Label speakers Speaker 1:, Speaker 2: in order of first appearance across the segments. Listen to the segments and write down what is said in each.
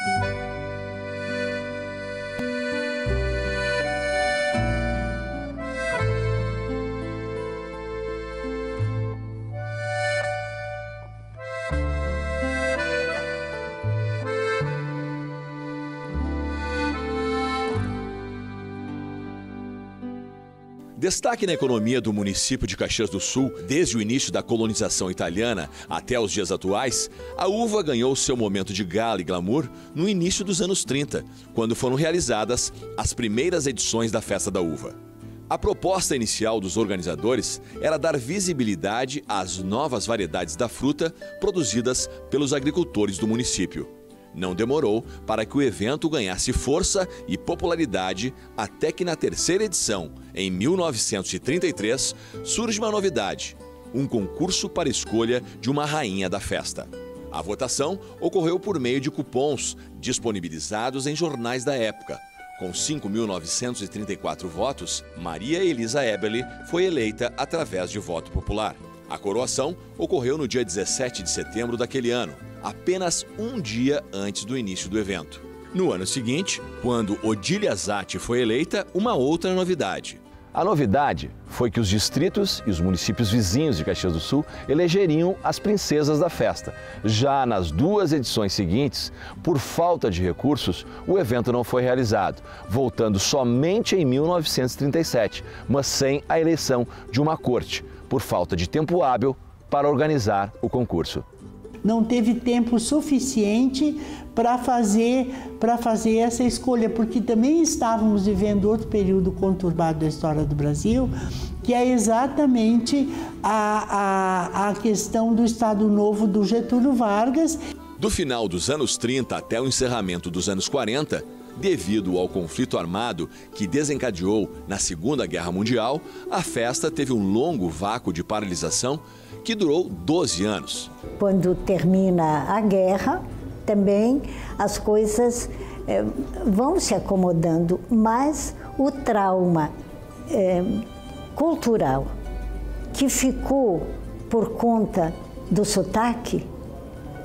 Speaker 1: Música Destaque na economia do município de Caxias do Sul, desde o início da colonização italiana até os dias atuais, a uva ganhou seu momento de gala e glamour no início dos anos 30, quando foram realizadas as primeiras edições da Festa da Uva. A proposta inicial dos organizadores era dar visibilidade às novas variedades da fruta produzidas pelos agricultores do município. Não demorou para que o evento ganhasse força e popularidade até que na terceira edição, em 1933, surge uma novidade: um concurso para escolha de uma rainha da festa. A votação ocorreu por meio de cupons disponibilizados em jornais da época. Com 5.934 votos, Maria Elisa Eberle foi eleita através de voto popular. A coroação ocorreu no dia 17 de setembro daquele ano, apenas um dia antes do início do evento. No ano seguinte, quando Odília Zatti foi eleita, uma outra novidade. A novidade foi que os distritos e os municípios vizinhos de Caxias do Sul elegeriam as princesas da festa. Já nas duas edições seguintes, por falta de recursos, o evento não foi realizado, voltando somente em 1937, mas sem a eleição de uma corte, por falta de tempo hábil para organizar o concurso
Speaker 2: não teve tempo suficiente para fazer para fazer essa escolha, porque também estávamos vivendo outro período conturbado da história do Brasil, que é exatamente a, a, a questão do Estado Novo do Getúlio Vargas.
Speaker 1: Do final dos anos 30 até o encerramento dos anos 40, devido ao conflito armado que desencadeou na Segunda Guerra Mundial, a festa teve um longo vácuo de paralisação que durou 12 anos.
Speaker 3: Quando termina a guerra, também as coisas é, vão se acomodando, mas o trauma é, cultural que ficou por conta do sotaque,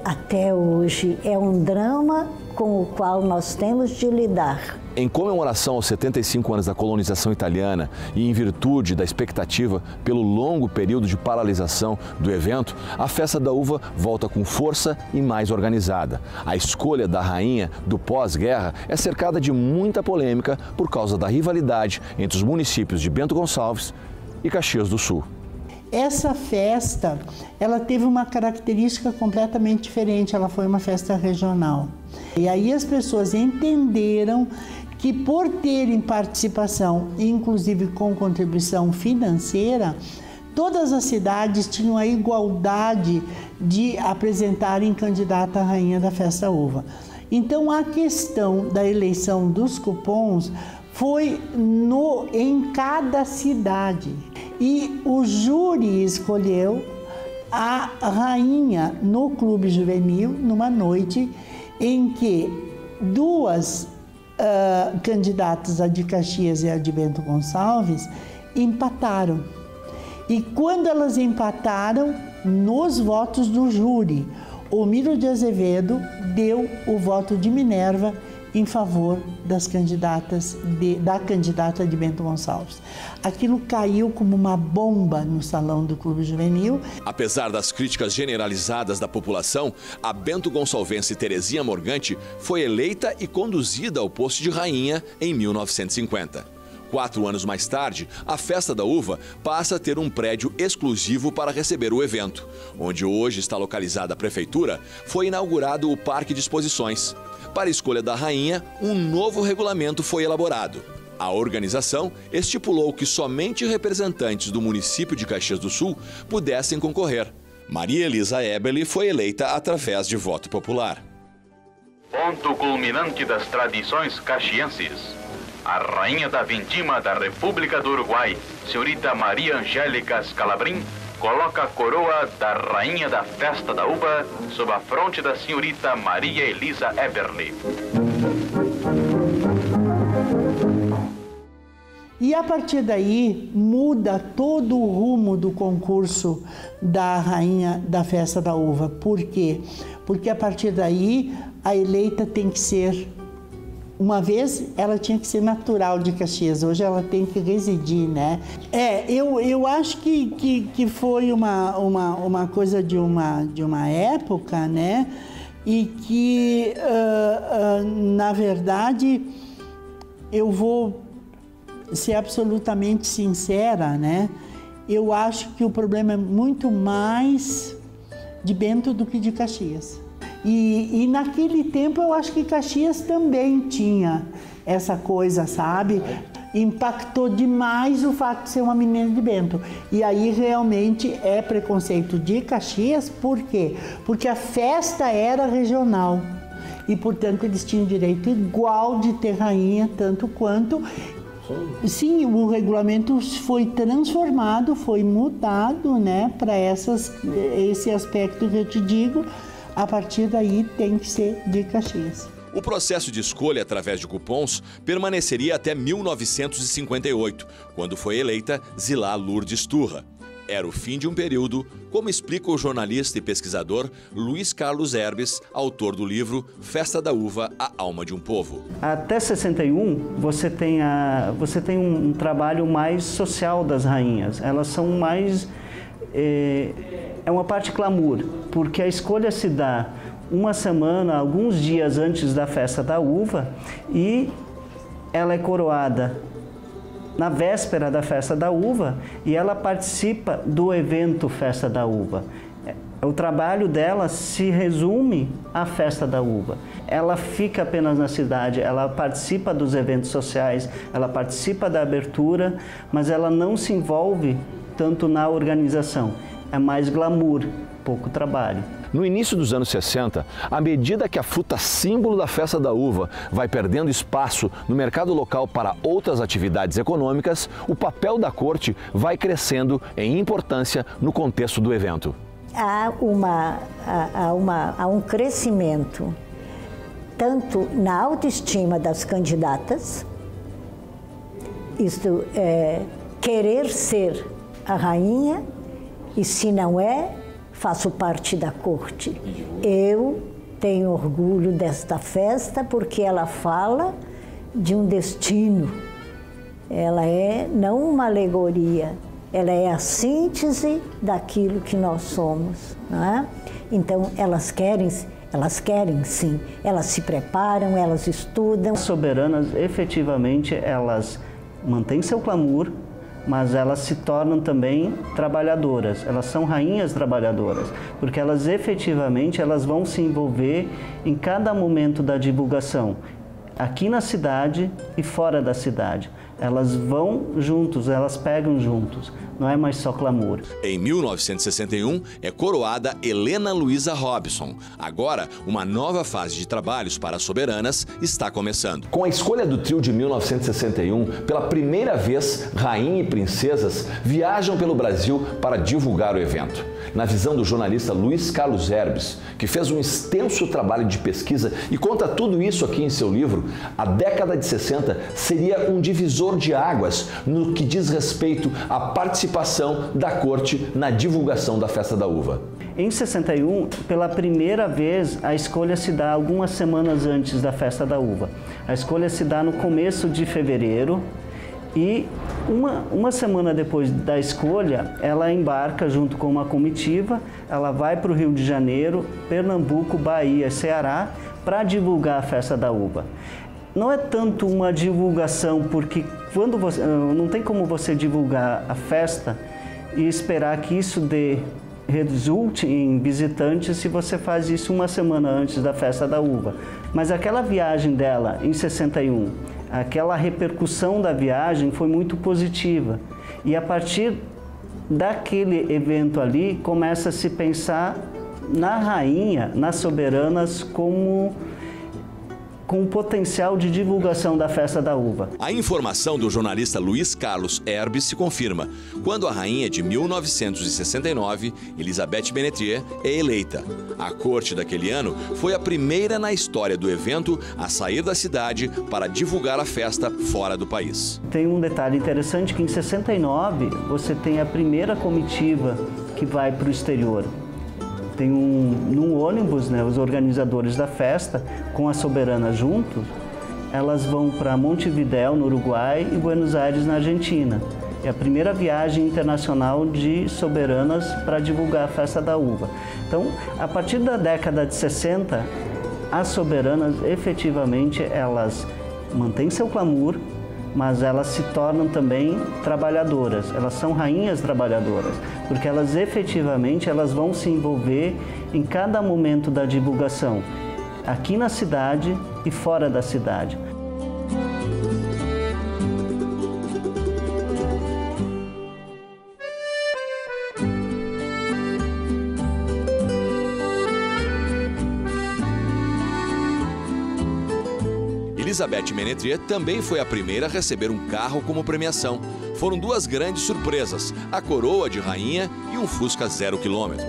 Speaker 3: até hoje é um drama com o qual nós temos de lidar.
Speaker 1: Em comemoração aos 75 anos da colonização italiana e em virtude da expectativa pelo longo período de paralisação do evento, a festa da uva volta com força e mais organizada. A escolha da rainha do pós-guerra é cercada de muita polêmica por causa da rivalidade entre os municípios de Bento Gonçalves e Caxias do Sul.
Speaker 2: Essa festa, ela teve uma característica completamente diferente, ela foi uma festa regional. E aí as pessoas entenderam que por terem participação, inclusive com contribuição financeira, todas as cidades tinham a igualdade de apresentarem candidata à rainha da festa uva. Então a questão da eleição dos cupons foi no em cada cidade e o júri escolheu a rainha no clube juvenil numa noite em que duas uh, candidatas, a de Caxias e a de Bento Gonçalves, empataram. E quando elas empataram, nos votos do júri, o Miro de Azevedo deu o voto de Minerva em favor das candidatas de, da candidata de Bento Gonçalves. Aquilo caiu como uma bomba no salão do Clube Juvenil.
Speaker 1: Apesar das críticas generalizadas da população, a Bento Gonçalvense Terezinha Morgante foi eleita e conduzida ao posto de rainha em 1950. Quatro anos mais tarde, a Festa da Uva passa a ter um prédio exclusivo para receber o evento. Onde hoje está localizada a prefeitura, foi inaugurado o Parque de Exposições. Para a escolha da rainha, um novo regulamento foi elaborado. A organização estipulou que somente representantes do município de Caxias do Sul pudessem concorrer. Maria Elisa Eberle foi eleita através de voto popular.
Speaker 4: Ponto culminante das tradições caxienses. A rainha da vindima da República do Uruguai, senhorita Maria Angélica Scalabrin, coloca a coroa da rainha da festa da uva sob a fronte da senhorita Maria Elisa Eberle.
Speaker 2: E a partir daí muda todo o rumo do concurso da rainha da festa da uva. Por quê? Porque a partir daí a eleita tem que ser uma vez ela tinha que ser natural de Caxias, hoje ela tem que residir, né? É, eu, eu acho que, que, que foi uma, uma, uma coisa de uma, de uma época, né? E que, uh, uh, na verdade, eu vou ser absolutamente sincera, né? Eu acho que o problema é muito mais de Bento do que de Caxias. E, e naquele tempo eu acho que Caxias também tinha essa coisa, sabe? Impactou demais o fato de ser uma menina de Bento. E aí realmente é preconceito de Caxias, por quê? Porque a festa era regional e, portanto, eles tinham direito igual de ter rainha, tanto quanto. Sim, o regulamento foi transformado, foi mudado, né, para esse aspecto que eu te digo, a partir daí tem que ser de Caxias.
Speaker 1: O processo de escolha através de cupons permaneceria até 1958, quando foi eleita Zilá Lourdes Turra. Era o fim de um período, como explica o jornalista e pesquisador Luiz Carlos Herbes, autor do livro Festa da Uva, a Alma de um Povo.
Speaker 5: Até 61, você tem, a, você tem um, trabalho mais social das rainhas. Elas são mais... É, é uma parte clamor, porque a escolha se dá uma semana, alguns dias antes da festa da uva e ela é coroada na véspera da festa da uva e ela participa do evento Festa da Uva. O trabalho dela se resume à festa da uva. Ela fica apenas na cidade, ela participa dos eventos sociais, ela participa da abertura, mas ela não se envolve tanto na organização é mais glamour, pouco trabalho.
Speaker 6: No início dos anos 60, à medida que a fruta símbolo da festa da uva vai perdendo espaço no mercado local para outras atividades econômicas, o papel da corte vai crescendo em importância no contexto do evento.
Speaker 3: Há, uma, há, uma, há um crescimento tanto na autoestima das candidatas, isto é, querer ser a rainha e se não é, faço parte da corte. Eu tenho orgulho desta festa porque ela fala de um destino. Ela é não uma alegoria, ela é a síntese daquilo que nós somos. É? Então elas querem, elas querem sim, elas se preparam, elas estudam.
Speaker 5: As soberanas, efetivamente, elas mantêm seu clamor, mas elas se tornam também trabalhadoras. Elas são rainhas trabalhadoras, porque elas efetivamente elas vão se envolver em cada momento da divulgação, aqui na cidade e fora da cidade. Elas vão juntos, elas pegam juntos, não é mais só clamor.
Speaker 1: Em 1961 é coroada Helena Luiza Robson. Agora, uma nova fase de trabalhos para as soberanas está começando.
Speaker 6: Com a escolha do trio de 1961, pela primeira vez, rainha e princesas viajam pelo Brasil para divulgar o evento. Na visão do jornalista Luiz Carlos Herbes, que fez um extenso trabalho de pesquisa e conta tudo isso aqui em seu livro, a década de 60 seria um divisor divisor de águas no que diz respeito à participação da corte na divulgação da festa da uva.
Speaker 5: Em 61, pela primeira vez, a escolha se dá algumas semanas antes da festa da uva. A escolha se dá no começo de fevereiro e uma, uma semana depois da escolha, ela embarca junto com uma comitiva, ela vai para o Rio de Janeiro, Pernambuco, Bahia, Ceará, para divulgar a festa da uva não é tanto uma divulgação, porque quando você, eh, não tem como você divulgar a festa e esperar que isso dê resulte em visitantes se você faz isso uma semana antes da festa da uva. Mas aquela viagem dela em 61, aquela repercussão da viagem foi muito positiva. E a partir daquele evento ali começa a se pensar na rainha, nas soberanas como com o potencial de divulgação da festa da uva.
Speaker 1: A informação do jornalista Luiz Carlos Herbes se confirma quando a rainha de 1969, Elizabeth Benetrier, é eleita. A corte daquele ano foi a primeira na história do evento a sair da cidade para divulgar a festa fora do país.
Speaker 5: Tem um detalhe interessante que em 69 você tem a primeira comitiva que vai para o exterior tem um num ônibus, né, os organizadores da festa com a soberana juntos, elas vão para Montevidéu no Uruguai e Buenos Aires na Argentina. É a primeira viagem internacional de soberanas para divulgar a festa da uva. Então, a partir da década de 60, as soberanas efetivamente elas mantêm seu clamor, mas elas se tornam também trabalhadoras. Elas são rainhas trabalhadoras, porque elas efetivamente elas vão se envolver em cada momento da divulgação, aqui na cidade e fora da cidade.
Speaker 1: Elizabeth Menetrier também foi a primeira a receber um carro como premiação. Foram duas grandes surpresas: a coroa de rainha e um Fusca zero quilômetro.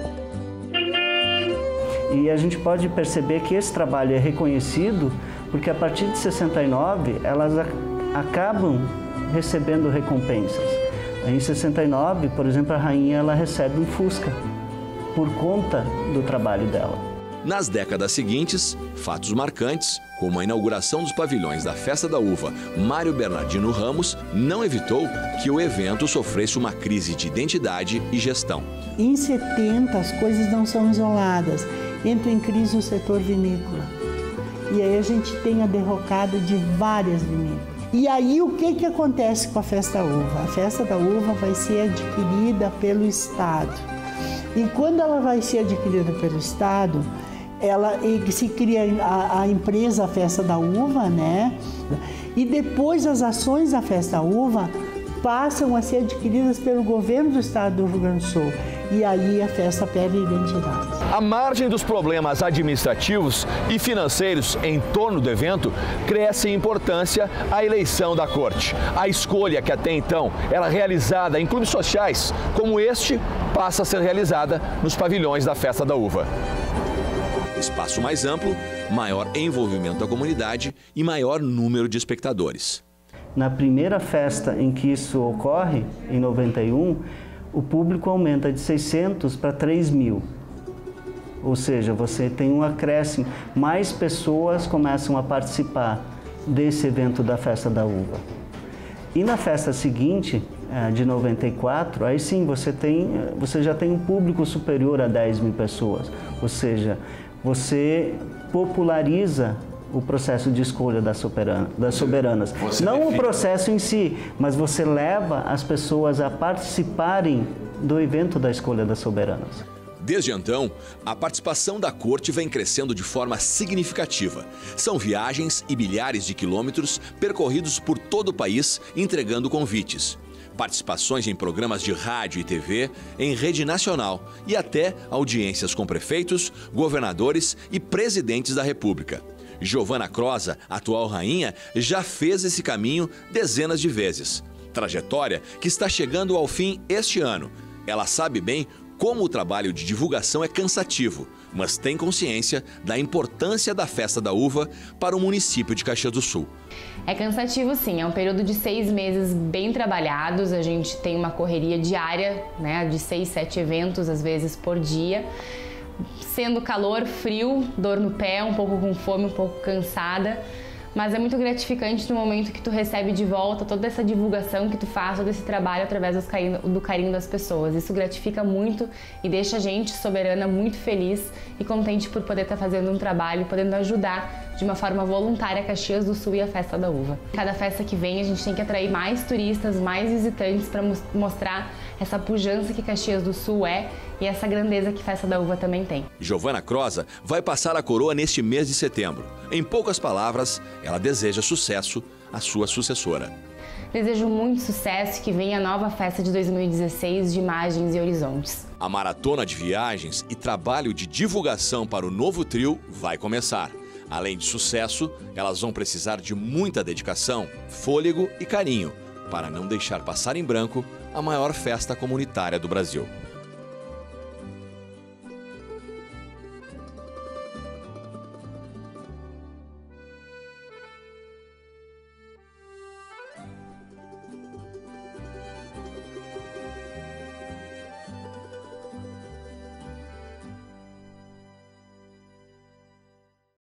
Speaker 5: E a gente pode perceber que esse trabalho é reconhecido porque a partir de 69 elas acabam recebendo recompensas. Em 69, por exemplo, a rainha ela recebe um Fusca por conta do trabalho dela.
Speaker 1: Nas décadas seguintes, fatos marcantes, como a inauguração dos pavilhões da Festa da Uva Mário Bernardino Ramos, não evitou que o evento sofresse uma crise de identidade e gestão.
Speaker 2: Em 70, as coisas não são isoladas. Entra em crise o setor vinícola. E aí a gente tem a derrocada de várias vinícolas. E aí o que, que acontece com a Festa da Uva? A Festa da Uva vai ser adquirida pelo Estado. E quando ela vai ser adquirida pelo Estado, ela se cria a, a, empresa Festa da Uva, né? E depois as ações da Festa da Uva passam a ser adquiridas pelo governo do estado do Rio Grande do Sul. E aí a festa perde identidade.
Speaker 1: A margem dos problemas administrativos e financeiros em torno do evento cresce em importância a eleição da corte. A escolha que até então era realizada em clubes sociais como este passa a ser realizada nos pavilhões da Festa da Uva espaço mais amplo, maior envolvimento da comunidade e maior número de espectadores.
Speaker 5: Na primeira festa em que isso ocorre, em 91, o público aumenta de 600 para 3 mil. Ou seja, você tem um acréscimo, mais pessoas começam a participar desse evento da Festa da Uva. E na festa seguinte, é, de 94, aí sim você, tem, você já tem um público superior a 10 mil pessoas. Ou seja, você populariza o processo de escolha das, soberana, das soberanas. Você Não define. o processo em si, mas você leva as pessoas a participarem do evento da escolha das soberanas.
Speaker 1: Desde então, a participação da corte vem crescendo de forma significativa. São viagens e milhares de quilômetros percorridos por todo o país entregando convites participações em programas de rádio e TV, em rede nacional e até audiências com prefeitos, governadores e presidentes da República. Giovana Croza, atual rainha, já fez esse caminho dezenas de vezes. Trajetória que está chegando ao fim este ano. Ela sabe bem como o trabalho de divulgação é cansativo, mas tem consciência da importância da festa da uva para o município de Caxias do Sul.
Speaker 7: É cansativo sim, é um período de seis meses bem trabalhados, a gente tem uma correria diária, né, de seis, sete eventos às vezes por dia. Sendo calor, frio, dor no pé, um pouco com fome, um pouco cansada mas é muito gratificante no momento que tu recebe de volta toda essa divulgação que tu faz, todo esse trabalho através carinho, do carinho das pessoas. Isso gratifica muito e deixa a gente soberana muito feliz e contente por poder estar tá fazendo um trabalho, podendo ajudar de uma forma voluntária Caxias do Sul e a Festa da Uva. Cada festa que vem a gente tem que atrair mais turistas, mais visitantes para mostrar essa pujança que Caxias do Sul é e essa grandeza que Festa da Uva também tem.
Speaker 1: Giovana Croza vai passar a coroa neste mês de setembro. Em poucas palavras, ela deseja sucesso à sua sucessora.
Speaker 7: Desejo muito sucesso que venha a nova festa de 2016 de Imagens e Horizontes.
Speaker 1: A maratona de viagens e trabalho de divulgação para o novo trio vai começar. Além de sucesso, elas vão precisar de muita dedicação, fôlego e carinho para não deixar passar em branco a maior festa comunitária do Brasil.